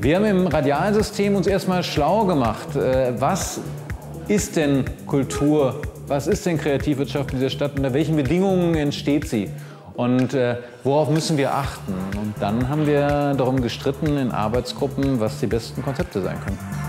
Wir haben im Radialsystem uns erstmal schlau gemacht. Äh, was ist denn Kultur? Was ist denn Kreativwirtschaft in dieser Stadt? Unter welchen Bedingungen entsteht sie? Und äh, worauf müssen wir achten? Und dann haben wir darum gestritten in Arbeitsgruppen, was die besten Konzepte sein können.